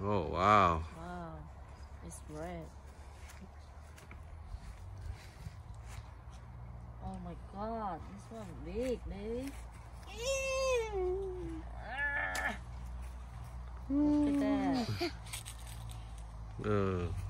Oh wow. Wow, it's red. Oh my god, this one big, baby. Ah. Look at that. Uh.